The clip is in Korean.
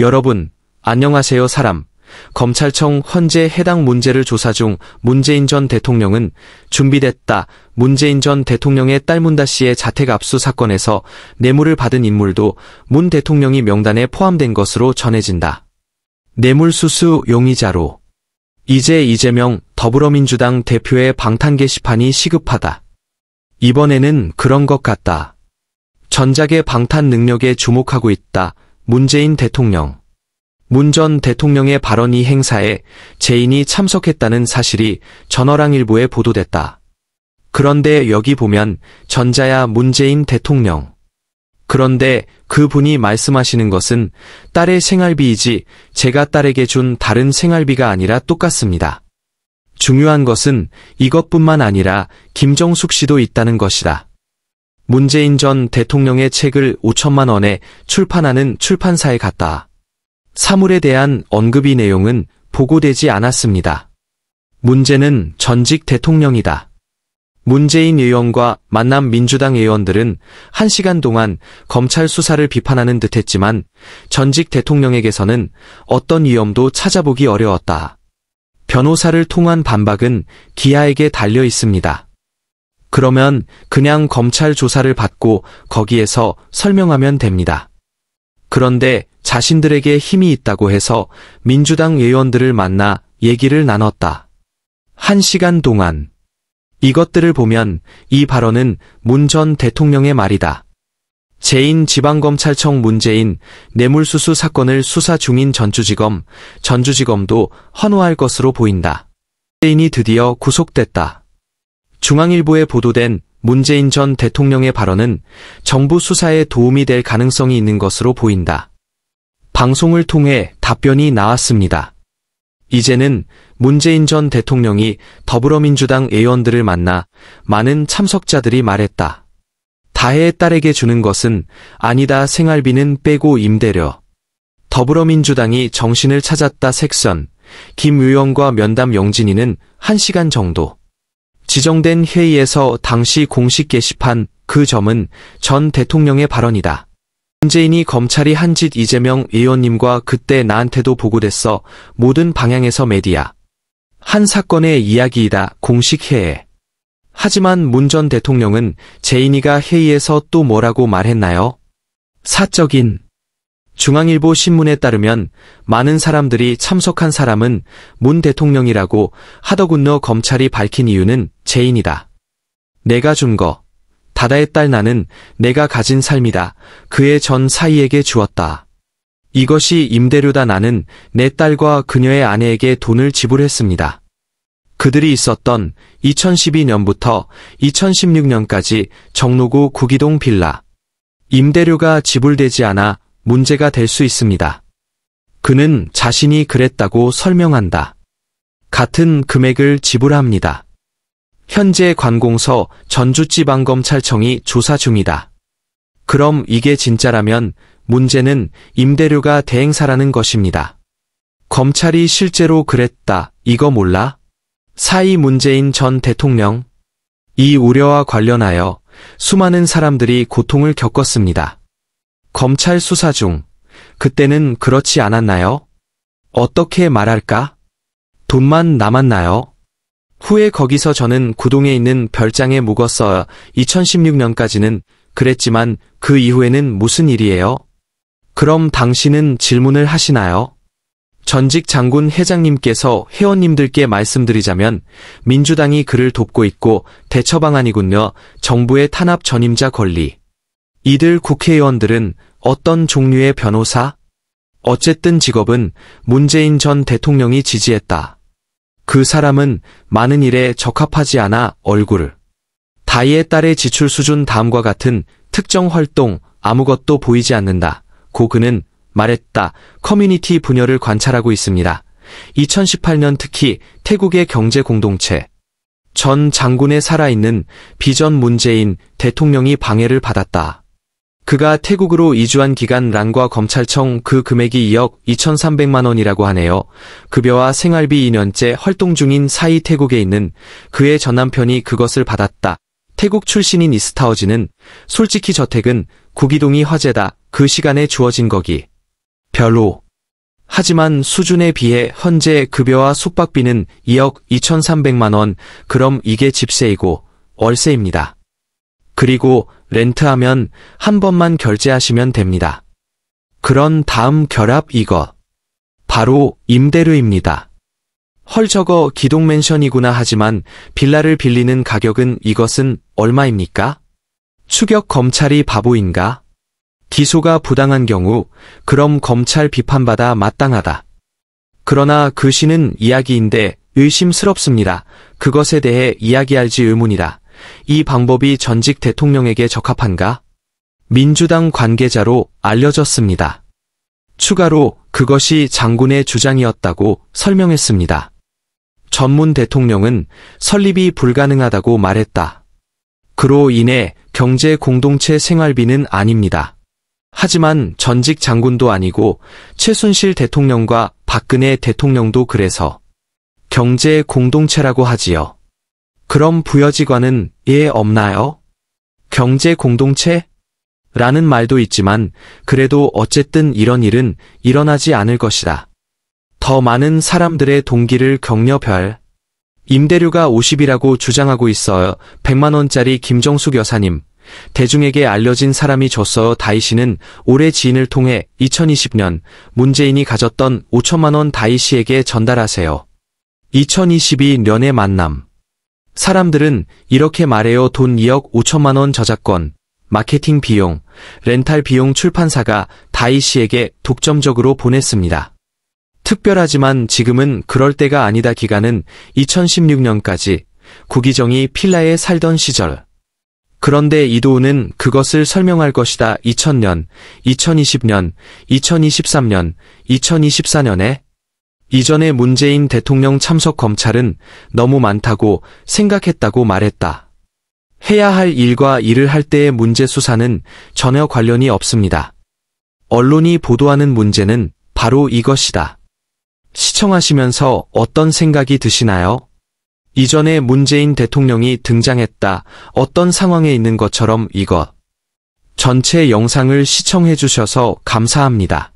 여러분, 안녕하세요 사람. 검찰청 현재 해당 문제를 조사 중 문재인 전 대통령은 준비됐다. 문재인 전 대통령의 딸 문다 씨의 자택 압수 사건에서 뇌물을 받은 인물도 문 대통령이 명단에 포함된 것으로 전해진다. 뇌물수수 용의자로 이제 이재명 더불어민주당 대표의 방탄 게시판이 시급하다. 이번에는 그런 것 같다. 전작의 방탄 능력에 주목하고 있다. 문재인 대통령. 문 전 대통령의 발언 이 행사에 재인이 참석했다는 사실이 전화랑 일부에 보도됐다. 그런데 여기 보면 전자야 문재인 대통령. 그런데 그분이 말씀하시는 것은 딸의 생활비이지 제가 딸에게 준 다른 생활비가 아니라 똑같습니다. 중요한 것은 이것뿐만 아니라 김정숙 씨도 있다는 것이다. 문재인 전 대통령의 책을 5천만 원에 출판하는 출판사에 갔다. 사물에 대한 언급이 내용은 보고되지 않았습니다. 문제는 전직 대통령이다. 문재인 의원과 만남 민주당 의원들은 한 시간 동안 검찰 수사를 비판하는 듯 했지만 전직 대통령에게서는 어떤 위험도 찾아보기 어려웠다. 변호사를 통한 반박은 기아에게 달려 있습니다. 그러면 그냥 검찰 조사를 받고 거기에서 설명하면 됩니다. 그런데 자신들에게 힘이 있다고 해서 민주당 의원들을 만나 얘기를 나눴다. 한 시간 동안 이것들을 보면 이 발언은 문 전 대통령의 말이다. 제인 지방검찰청 문재인 뇌물수수 사건을 수사 중인 전주지검, 전주지검도 환호할 것으로 보인다. 문재인이 드디어 구속됐다. 중앙일보에 보도된 문재인 전 대통령의 발언은 정부 수사에 도움이 될 가능성이 있는 것으로 보인다. 방송을 통해 답변이 나왔습니다. 이제는 문재인 전 대통령이 더불어민주당 의원들을 만나 많은 참석자들이 말했다. 다혜의 딸에게 주는 것은 아니다 생활비는 빼고 임대료. 더불어민주당이 정신을 찾았다 색선. 김 의원과 면담 영진이는 1시간 정도. 지정된 회의에서 당시 공식 게시판 그 점은 전 대통령의 발언이다. 문재인이 검찰이 한 짓 이재명 의원님과 그때 나한테도 보고됐어. 모든 방향에서 메디아. 한 사건의 이야기이다. 공식 회의. 하지만 문 전 대통령은 제인이가 회의에서 또 뭐라고 말했나요? 사적인 중앙일보 신문에 따르면 많은 사람들이 참석한 사람은 문 대통령이라고 하더군요 검찰이 밝힌 이유는 제인이다. 내가 준 거. 다다의 딸 나는 내가 가진 삶이다. 그의 전 사이에게 주었다. 이것이 임대료다 나는 내 딸과 그녀의 아내에게 돈을 지불했습니다. 그들이 있었던 2012년부터 2016년까지 정로구 구기동 빌라. 임대료가 지불되지 않아 문제가 될 수 있습니다. 그는 자신이 그랬다고 설명한다. 같은 금액을 지불합니다. 현재 관공서 전주지방검찰청이 조사 중이다. 그럼 이게 진짜라면 문제는 임대료가 대행사라는 것입니다. 검찰이 실제로 그랬다. 이거 몰라? 사이 문재인 전 대통령. 이 우려와 관련하여 수많은 사람들이 고통을 겪었습니다. 검찰 수사 중 그때는 그렇지 않았나요? 어떻게 말할까? 돈만 남았나요? 후에 거기서 저는 구동에 있는 별장에 묵었어요. 2016년까지는 그랬지만 그 이후에는 무슨 일이에요? 그럼 당신은 질문을 하시나요? 전직 장군 회장님께서 회원님들께 말씀드리자면 민주당이 그를 돕고 있고 대처 방안이군요. 정부의 탄압 전임자 권리. 이들 국회의원들은 어떤 종류의 변호사? 어쨌든 직업은 문재인 전 대통령이 지지했다. 그 사람은 많은 일에 적합하지 않아 얼굴을. 다이의 딸의 지출 수준 다음과 같은 특정 활동 아무것도 보이지 않는다. 고 그는 말했다. 커뮤니티 분열을 관찰하고 있습니다. 2018년 특히 태국의 경제 공동체. 전 장군의 살아있는 비전 문재인 대통령이 방해를 받았다. 그가 태국으로 이주한 기간 란과 검찰청 그 금액이 2억 2,300만 원이라고 하네요. 급여와 생활비 2년째 활동 중인 사이 태국에 있는 그의 전남편이 그것을 받았다. 태국 출신인 이스타워즈는 솔직히 저택은 구기동이 화제다. 그 시간에 주어진 거기. 별로. 하지만 수준에 비해 현재 급여와 숙박비는 2억 2,300만 원, 그럼 이게 집세이고 월세입니다. 그리고 렌트하면 한 번만 결제하시면 됩니다. 그런 다음 결합 이것. 바로 임대료입니다. 헐 저거 기동맨션이구나 하지만 빌라를 빌리는 가격은 이것은 얼마입니까? 추격 검찰이 바보인가? 기소가 부당한 경우 그럼 검찰 비판받아 마땅하다. 그러나 그 시는 이야기인데 의심스럽습니다. 그것에 대해 이야기할지 의문이다. 이 방법이 전직 대통령에게 적합한가? 민주당 관계자로 알려졌습니다. 추가로 그것이 장군의 주장이었다고 설명했습니다. 전문 대통령은 설립이 불가능하다고 말했다. 그로 인해 경제 공동체 생활비는 아닙니다. 하지만 전직 장군도 아니고 최순실 대통령과 박근혜 대통령도 그래서 경제 공동체라고 하지요. 그럼 부여직관은 예 없나요? 경제 공동체? 라는 말도 있지만 그래도 어쨌든 이런 일은 일어나지 않을 것이다. 더 많은 사람들의 동기를 격려 별. 임대료가 50이라고 주장하고 있어요. 100만원짜리 김정숙 여사님. 대중에게 알려진 사람이 줬어요. 다이 씨는 올해 지인을 통해 2020년 문재인이 가졌던 5천만원 다이 씨에게 전달하세요. 2022년의 만남. 사람들은 이렇게 말해요. 돈 2억 5천만 원 저작권, 마케팅 비용, 렌탈 비용 출판사가 다이 씨에게 독점적으로 보냈습니다. 특별하지만 지금은 그럴 때가 아니다 기간은 2016년까지 구기정이 필라에 살던 시절. 그런데 이도우는 그것을 설명할 것이다. 2000년, 2020년, 2023년, 2024년에 이전에 문재인 대통령 참석 검찰은 너무 많다고 생각했다고 말했다. 해야 할 일과 일을 할 때의 문제 수사는 전혀 관련이 없습니다. 언론이 보도하는 문제는 바로 이것이다. 시청하시면서 어떤 생각이 드시나요? 이전에 문재인 대통령이 등장했다. 어떤 상황에 있는 것처럼 이것. 전체 영상을 시청해 주셔서 감사합니다.